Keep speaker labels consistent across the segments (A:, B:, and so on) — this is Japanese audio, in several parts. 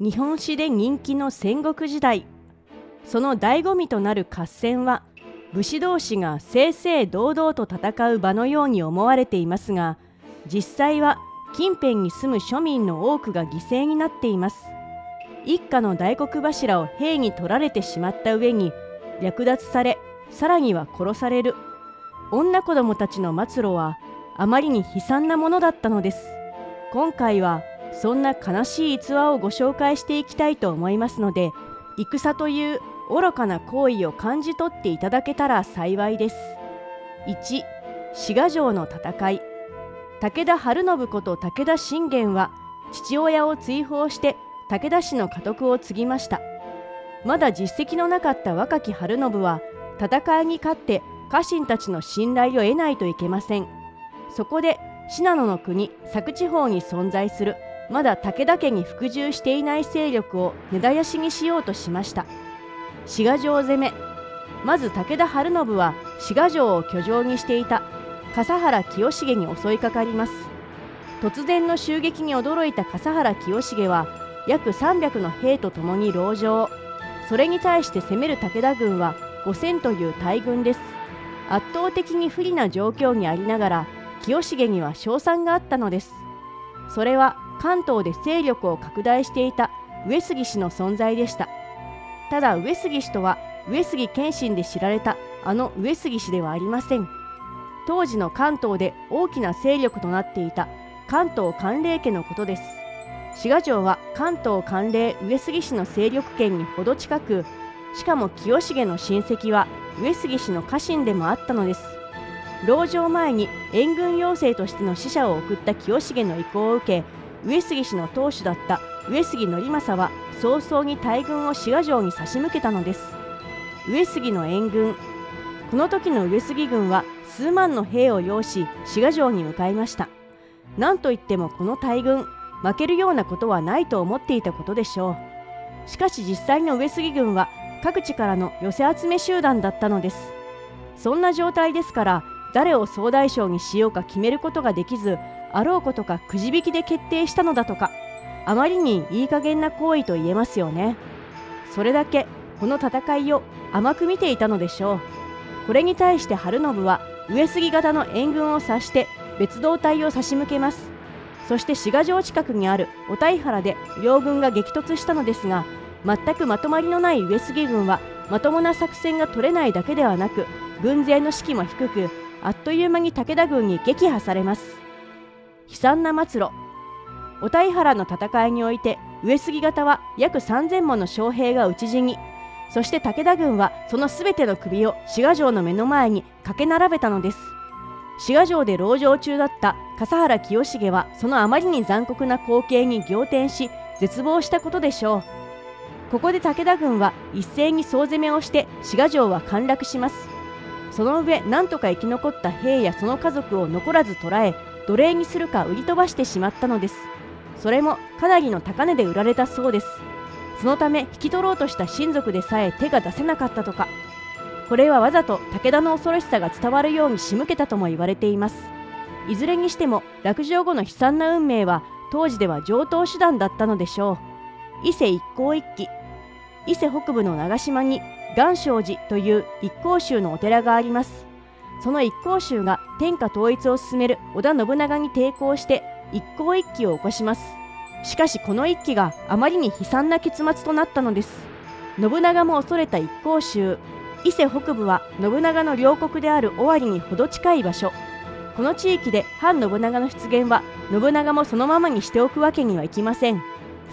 A: 日本史で人気の戦国時代。その醍醐味となる合戦は武士同士が正々堂々と戦う場のように思われていますが実際は近辺に住む庶民の多くが犠牲になっています。一家の大黒柱を兵に取られてしまった上に略奪されさらには殺される。女子供たちの末路はあまりに悲惨なものだったのです。今回はそんな悲しい逸話をご紹介していきたいと思いますので戦という愚かな行為を感じ取っていただけたら幸いです。1滋賀城の戦い。武田晴信こと武田信玄は父親を追放して武田氏の家督を継ぎました。まだ実績のなかった若き晴信は戦いに勝って家臣たちの信頼を得ないといけません。そこで信濃の国佐久地方に存在するまだ武田家に服従していない勢力を根絶やしにしようとしました。滋賀城攻め。まず武田晴信は滋賀城を居城にしていた。笠原清重に襲いかかります。突然の襲撃に驚いた笠原清重は約300の兵と共に籠城。それに対して攻める武田軍は5000という大軍です。圧倒的に不利な状況にありながら清重には賞賛があったのです。それは関東で勢力を拡大していた上杉氏の存在でした。ただ上杉氏とは上杉謙信で知られたあの上杉氏ではありません。当時の関東で大きな勢力となっていた関東関連家のことです。滋賀城は関東関連上杉氏の勢力圏にほど近くしかも清重の親戚は上杉氏の家臣でもあったのです。籠城前に援軍要請としての使者を送った清重の意向を受け上杉氏の当主だった上杉頼政は早々に大軍を滋賀城に差し向けたのです。上杉の援軍この時の上杉軍は数万の兵を擁し滋賀城に向かいました。何といってもこの大軍負けるようなことはないと思っていたことでしょう。しかし実際の上杉軍は各地からの寄せ集め集団だったのです。そんな状態ですから誰を総大将にしようか決めることができずあろうことかくじ引きで決定したのだとかあまりにいい加減な行為と言えますよね。それだけこの戦いを甘く見ていたのでしょう。これに対して晴信は上杉型の援軍を指して別動隊を差し向けます。そして滋賀城近くにある小田原で両軍が激突したのですが全くまとまりのない上杉軍はまともな作戦が取れないだけではなく軍勢の士気も低くあっという間に武田軍に撃破されます。悲惨な末路。小田井原の戦いにおいて上杉方は約3000もの将兵が討ち死に。そして武田軍はその全ての首を滋賀城の目の前に駆け並べたのです。滋賀城で籠城中だった笠原清重はそのあまりに残酷な光景に仰天し絶望したことでしょう。ここで武田軍は一斉に総攻めをして滋賀城は陥落します。その上何とか生き残った兵やその家族を残らず捕らえ奴隷にするか売り飛ばしてしまったのです。それもかなりの高値で売られたそうです。そのため引き取ろうとした親族でさえ手が出せなかったとか。これはわざと武田の恐ろしさが伝わるように仕向けたとも言われています。いずれにしても落城後の悲惨な運命は当時では上等手段だったのでしょう。伊勢一向一揆。伊勢北部の長島に岩正寺という一向宗のお寺があります。その一向宗が天下統一を進める織田信長に抵抗して一向一揆を起こします。しかしこの一揆があまりに悲惨な結末となったのです。信長も恐れた一向宗。伊勢北部は信長の領国である尾張にほど近い場所。この地域で反信長の出現は信長もそのままにしておくわけにはいきません。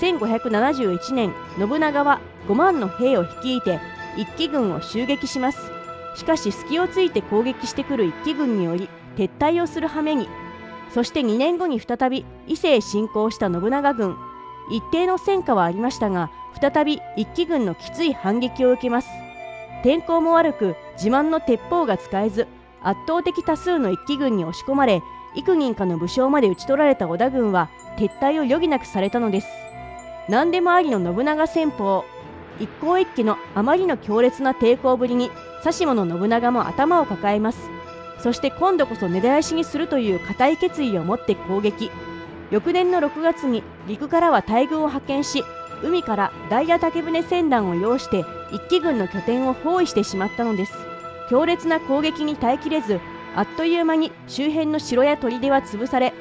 A: 1571年信長は5万の兵を率いて一揆軍を襲撃します。しかし隙をついて攻撃してくる一揆軍により撤退をする羽目に。そして2年後に再び伊勢へ侵攻した信長軍。一定の戦果はありましたが再び一揆軍のきつい反撃を受けます。天候も悪く自慢の鉄砲が使えず圧倒的多数の一揆軍に押し込まれ幾人かの武将まで討ち取られた織田軍は撤退を余儀なくされたのです。何でもありの信長戦法。一向一揆のあまりの強烈な抵抗ぶりに指物信長も頭を抱えます。そして今度こそ根絶やしにするという固い決意を持って攻撃。翌年の6月に陸からは大軍を派遣し海から大矢竹船船団を擁して一騎軍の拠点を包囲してしまったのです。強烈な攻撃に耐えきれずあっという間に周辺の城や砦は潰され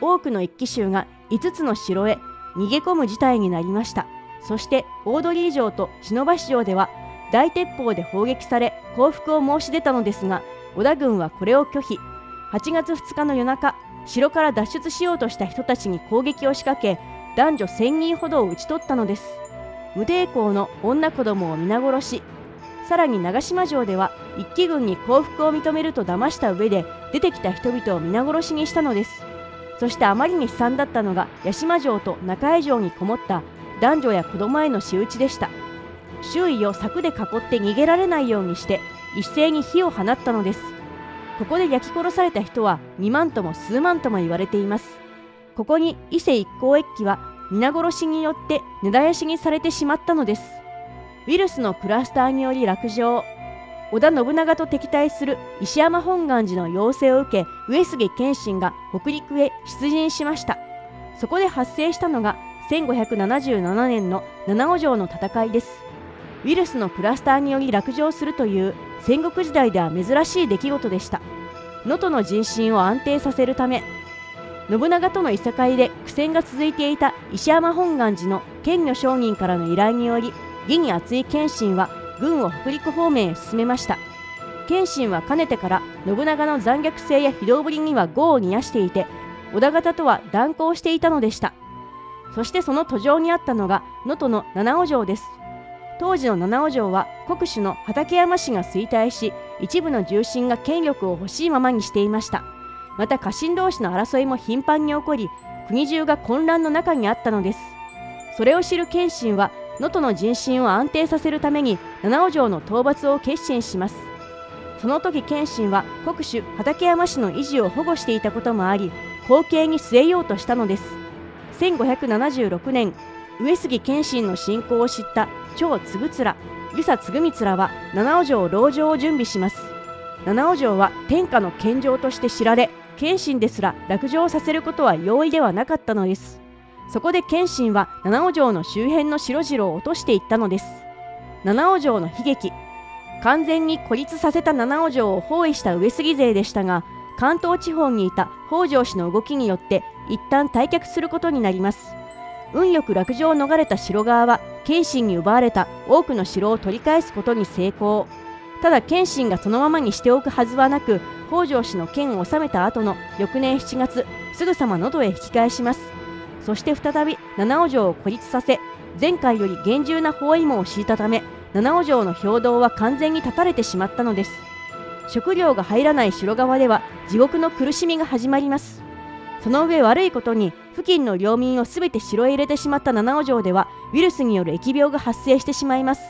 A: 多くの一騎衆が5つの城へ逃げ込む事態になりました。そして大鳥居城と篠橋城では大鉄砲で砲撃され降伏を申し出たのですが織田軍はこれを拒否。8月2日の夜中城から脱出しようとした人たちに攻撃を仕掛け男女1000人ほどを討ち取ったのです。無抵抗の女子供を皆殺し。さらに長島城では一騎軍に降伏を認めると騙した上で出てきた人々を皆殺しにしたのです。そしてあまりに悲惨だったのが八島城と中江城にこもった男女や子供への仕打ちでした。周囲を柵で囲って逃げられないようにして一斉に火を放ったのです。ここで焼き殺された人は2万とも数万とも言われています。ここに伊勢一向一揆は皆殺しによって根絶やしにされてしまったのです。ウイルスのクラスターにより落城。織田信長と敵対する石山本願寺の要請を受け上杉謙信が北陸へ出陣しました。そこで発生したのが1577年の七尾城の戦いです。ウイルスのクラスターにより落城するという戦国時代では珍しい出来事でした。能登の人心を安定させるため信長とのいさかいで苦戦が続いていた石山本願寺の剣女商人からの依頼により義に厚い謙信は軍を北陸方面へ進めました。謙信はかねてから信長の残虐性や非道ぶりには業を煮やしていて織田方とは断交していたのでした。そしてその途上にあったのが能登の七尾城です。当時の七尾城は国主の畠山氏が衰退し一部の重臣が権力を欲しいままにしていました。また家臣同士の争いも頻繁に起こり国中が混乱の中にあったのです。それを知る謙信は能登の人心を安定させるために七尾城の討伐を決心します。その時謙信は国主畠山氏の維持を保護していたこともあり後継に据えようとしたのです。1576年上杉謙信の侵攻を知った長嗣連遊佐嗣光らは七尾城籠城を準備します。七尾城は天下の献上として知られ謙信ですら落城させることは容易ではなかったのです。そこで謙信は七尾城の周辺の城々を落としていったのです。七尾城の悲劇完全に孤立させた七尾城を包囲した上杉勢でしたが関東地方にいた北条氏の動きによって一旦退却することになります。運よく落城を逃れた城側は謙信に奪われた多くの城を取り返すことに成功。ただ謙信がそのままにしておくはずはなく北条氏の剣を収めた後の翌年7月すぐさま喉へ引き返します。そして再び七尾城を孤立させ前回より厳重な包囲網を敷いたため七尾城の兵道は完全に断たれてしまったのです。食料が入らない城側では地獄の苦しみが始まります。その上悪いことに付近の領民を全て城へ入れてしまった七尾城ではウイルスによる疫病が発生してしまいます。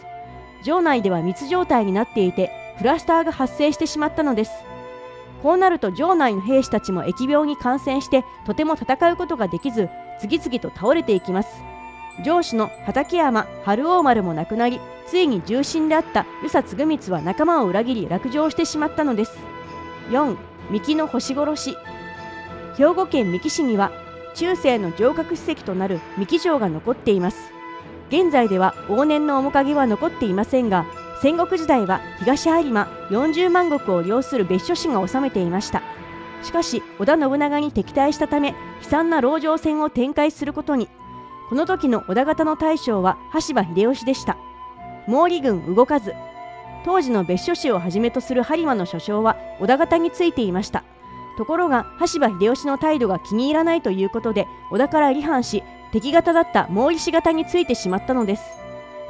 A: 城内では密状態になっていてクラスターが発生してしまったのです。こうなると城内の兵士たちも疫病に感染してとても戦うことができず次々と倒れていきます。上司の畠山春大丸も亡くなりついに重臣であった遊佐嗣光は仲間を裏切り落城してしまったのです。4三木の星殺し。兵庫県三木市には中世の城郭史跡となる三木城が残っています。現在では往年の面影は残っていませんが戦国時代は東有馬40万石を領する別所氏が治めていました。しかし織田信長に敵対したため悲惨な籠城戦を展開することに。この時の織田方の大将は羽柴秀吉でした。毛利軍動かず。当時の別所氏をはじめとする播磨の所掌は織田方についていました。ところが羽柴秀吉の態度が気に入らないということで織田から離反し敵方だった毛利氏方についてしまったのです。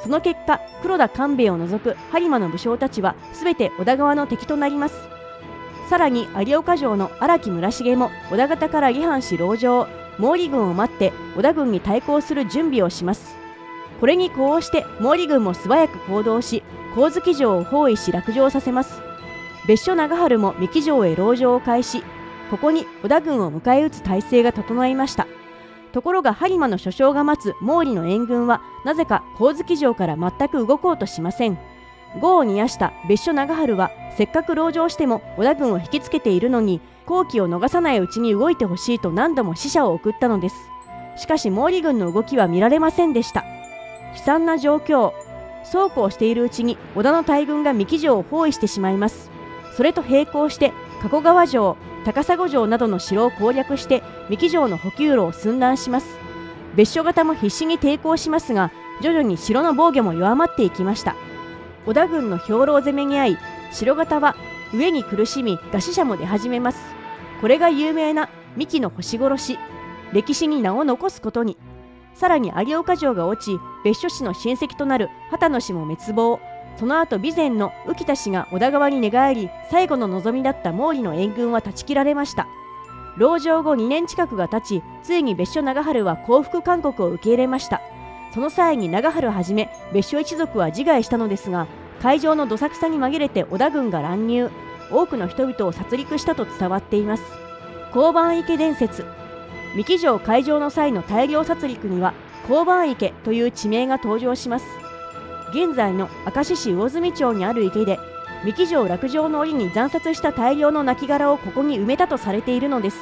A: その結果黒田官兵衛を除く播磨の武将たちは全て織田側の敵となります。さらに有岡城の荒木村重も織田方から離反し籠城。毛利軍を待って織田軍に対抗する準備をします。これに呼応して毛利軍も素早く行動し神月城を包囲し落城させます。別所長春も三木城へ籠城を開始。ここに織田軍を迎え撃つ体制が整いました。ところが播磨の所掌が待つ毛利の援軍はなぜか神月城から全く動こうとしません。呉を煮やした別所長春はせっかく籠城しても織田軍を引きつけているのに好機を逃さないうちに動いてほしいと何度も使者を送ったのです。しかし毛利軍の動きは見られませんでした。悲惨な状況そうこうしているうちに織田の大軍が三木城を包囲してしまいます。それと並行して加古川城高砂城などの城を攻略して三木城の補給路を寸断します。別所型も必死に抵抗しますが徐々に城の防御も弱まっていきました。織田軍の兵糧攻めに遭い城型は上に苦しみ餓死者も出始めます。これが有名な三木の星殺し。歴史に名を残すことに。さらに有岡城が落ち別所氏の親戚となる畑野氏も滅亡。その後備前の浮田氏が小田川に寝返り最後の望みだった毛利の援軍は断ち切られました。籠城後2年近くが経ちついに別所長春は降伏勧告を受け入れました。その際に長春はじめ別所一族は自害したのですが海上のどさくさに紛れて織田軍が乱入。多くの人々を殺戮したと伝わっています。交番池伝説。三木城開城の際の大量殺戮には交番池という地名が登場します。現在の明石市魚住町にある池で三木城落城の折に惨殺した大量の亡骸をここに埋めたとされているのです。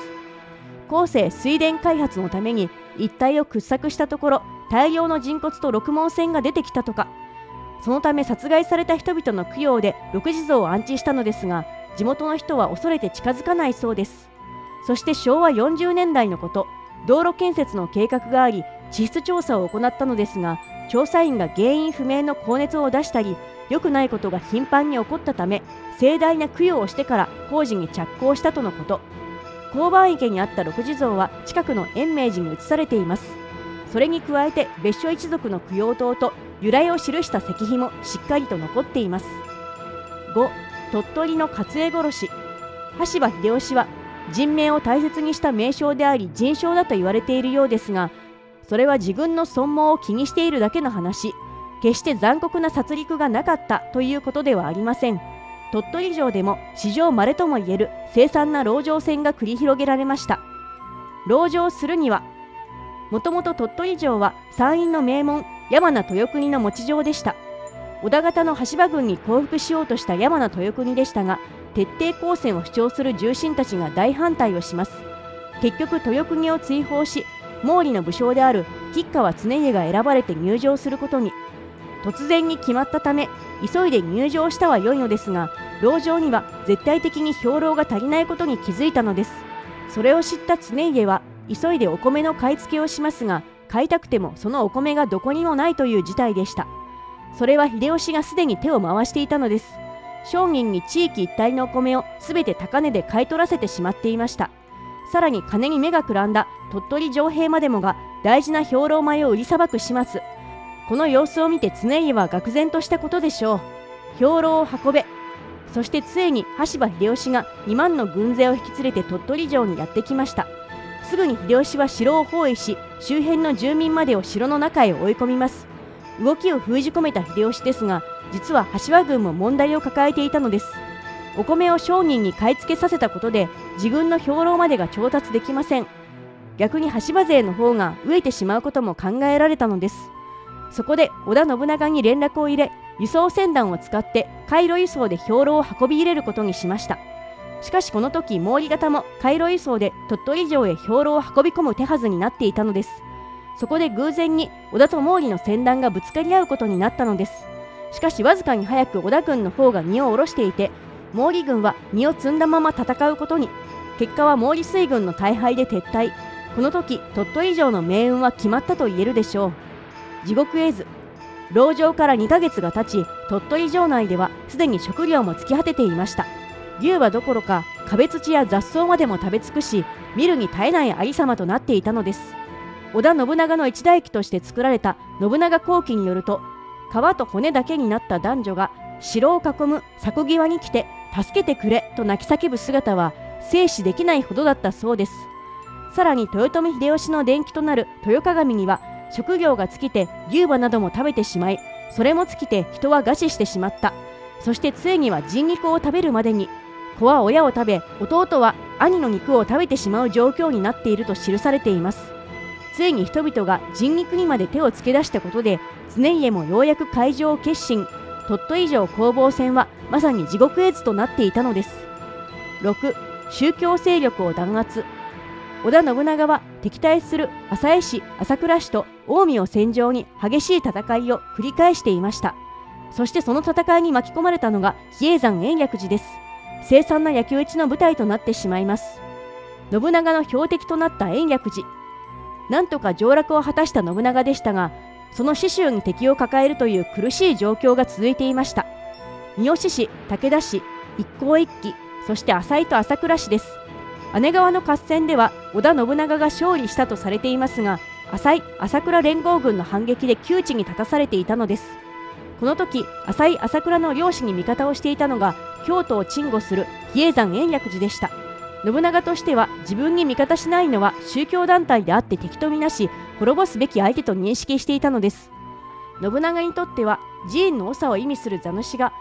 A: 後世水田開発のために一帯を掘削したところ大量の人骨と六文銭が出てきたとか。そのため殺害された人々の供養で六地蔵を安置したのですが地元の人は恐れて近づかないそうです。そして昭和40年代のこと道路建設の計画があり地質調査を行ったのですが調査員が原因不明の高熱を出したり良くないことが頻繁に起こったため盛大な供養をしてから工事に着工したとのこと。交番池にあった六地蔵は近くの延命寺に移されています。それに加えて別所一族の供養塔と由来を記した石碑もしっかりと残っています。5鳥取の勝江殺し。羽柴秀吉は人命を大切にした名称であり人称だと言われているようですがそれは自分の損耗を気にしているだけの話。決して残酷な殺戮がなかったということではありません。鳥取城でも史上稀ともいえる凄惨な籠城戦が繰り広げられました。籠城するにはもともと鳥取城は山陰の名門山名豊国の持ち城でした。織田方の羽柴軍に降伏しようとした山名豊国でしたが徹底抗戦を主張する重臣たちが大反対をします。結局豊国を追放し毛利の武将である吉川常家が選ばれて入場することに。突然に決まったため急いで入場したは良いのですが籠城には絶対的に兵糧が足りないことに気づいたのです。それを知った常家は急いでお米の買い付けをしますが買いたくてもそのお米がどこにもないという事態でした。それは秀吉がすでに手を回していたのです。商人に地域一帯のお米を全て高値で買い取らせてしまっていました。さらに金に目がくらんだ。鳥取城兵までもが大事な兵糧米を売りさばく始末。この様子を見て常家は愕然としたことでしょう。兵糧を運べ。そしてついに羽柴秀吉が2万の軍勢を引き連れて鳥取城にやってきました。すぐに秀吉は城を包囲し周辺の住民までを城の中へ追い込みます。動きを封じ込めた秀吉ですが実は柏軍も問題を抱えていたのです。お米を商人に買い付けさせたことで自軍の兵糧までが調達できません。逆に羽柴勢の方が飢えてしまうことも考えられたのです。そこで織田信長に連絡を入れ輸送船団を使って回路輸送で兵糧を運び入れることにしました。しかしこの時毛利方も回路輸送で鳥取城へ兵糧を運び込む手はずになっていたのです。そこで偶然に織田と毛利の船団がぶつかり合うことになったのです。しかしわずかに早く織田軍の方が荷を下ろしていて毛利軍は身を積んだまま戦うことに。結果は毛利水軍の大敗で撤退。この時鳥取城の命運は決まったと言えるでしょう。地獄絵図籠城から2ヶ月が経ち鳥取城内ではすでに食料も尽き果てていました。牛馬どころか壁土や雑草までも食べ尽くし見るに耐えないありさまとなっていたのです。織田信長の一代記として作られた信長後期によると皮と骨だけになった男女が城を囲む柵際に来て助けてくれと泣き叫ぶ姿は静止できないほどだったそうです。さらに豊臣秀吉の伝記となる豊鏡には職業が尽きて牛馬なども食べてしまいそれも尽きて人は餓死してしまった。そしてついには人肉を食べるまでに子は親を食べ弟は兄の肉を食べてしまう状況になっていると記されています。ついに人々が人肉にまで手をつけ出したことで常家もようやく会場を決心鳥取城攻防戦はまさに地獄絵図となっていたのです。6宗教勢力を弾圧。織田信長は敵対する浅井市朝倉市と近江を戦場に激しい戦いを繰り返していました。そしてその戦いに巻き込まれたのが比叡山延暦寺です。凄惨な焼き討ちの舞台となってしまいます。信長の標的となった延暦寺。なんとか上洛を果たした信長でしたがその死州に敵を抱えるという苦しい状況が続いていました。三好市武田市一向一揆そして浅井と朝倉市です。姉川の合戦では織田信長が勝利したとされていますが浅井朝倉連合軍の反撃で窮地に立たされていたのです。この時浅井朝倉の領主に味方をしていたのが京都を鎮護する比叡山延暦寺でした。信長としては自分に味方しないのは宗教団体であって敵とみなし滅ぼすべき相手と認識していたのです。信長にとっては寺院の長を意味する座主が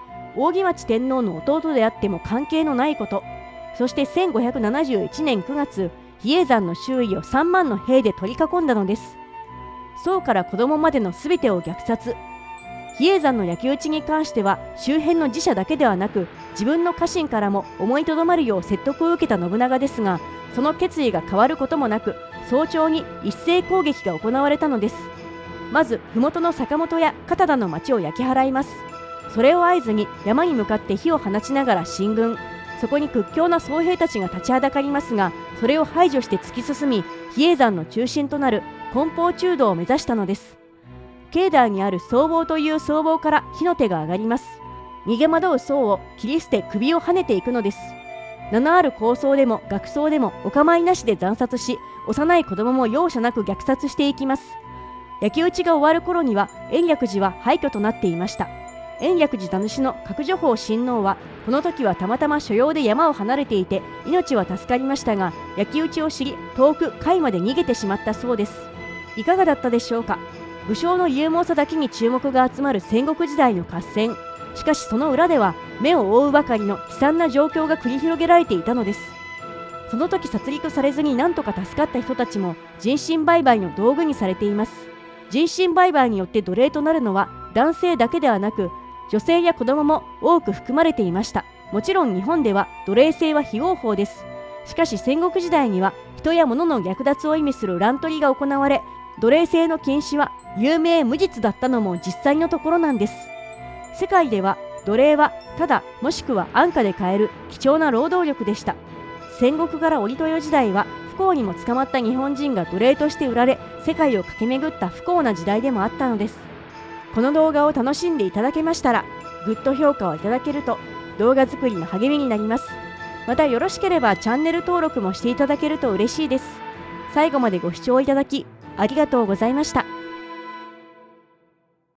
A: 扇町天皇の弟であっても関係のないこと。そして1571年9月比叡山の周囲を3万の兵で取り囲んだのです。宋から子供までの全てを虐殺。比叡山の焼き討ちに関しては周辺の寺社だけではなく自分の家臣からも思いとどまるよう説得を受けた信長ですがその決意が変わることもなく早朝に一斉攻撃が行われたのです。まず麓の坂本や片田の町を焼き払います。それを合図に山に向かって火を放ちながら進軍。そこに屈強な僧兵たちが立ちはだかりますがそれを排除して突き進み比叡山の中心となる根宝中道を目指したのです。境内にある僧帽という僧帽から火の手が上がります。逃げ惑う僧を切り捨て首をはねていくのです。名のある高僧でも学僧でもお構いなしで惨殺し幼い子供も容赦なく虐殺していきます。焼き討ちが終わる頃には延暦寺は廃墟となっていました。延暦寺田主の角女法親王はこの時はたまたま所用で山を離れていて命は助かりましたが焼き討ちを知り遠く甲斐まで逃げてしまったそうです。いかがだったでしょうか？武将の勇猛さだけに注目が集まる戦国時代の合戦。しかしその裏では目を覆うばかりの悲惨な状況が繰り広げられていたのです。その時殺戮されずに何とか助かった人たちも人身売買の道具にされています。人身売買によって奴隷となるのは男性だけではなく女性や子供も多く含まれていました。もちろん日本では奴隷制は非合法です。しかし戦国時代には人や物の略奪を意味する乱取りが行われ奴隷制の禁止は有名無実だったのも実際のところなんです。世界では奴隷はただもしくは安価で買える貴重な労働力でした。戦国から織豊時代は不幸にも捕まった日本人が奴隷として売られ世界を駆け巡った不幸な時代でもあったのです。この動画を楽しんでいただけましたらグッド評価をいただけると動画作りの励みになりますまたよろしければチャンネル登録もしていただけると嬉しいです最後までご視聴いただきありがとうございました。